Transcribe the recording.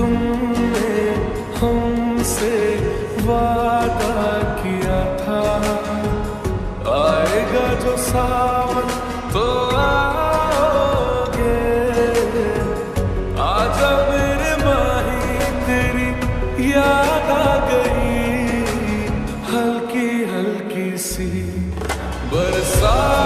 तुमने हमसे वादा किया था। आएगा जो सावन तो आओगे। आजा मेरे माही तेरी याद आ गई। हल्की हल्की सी बरसात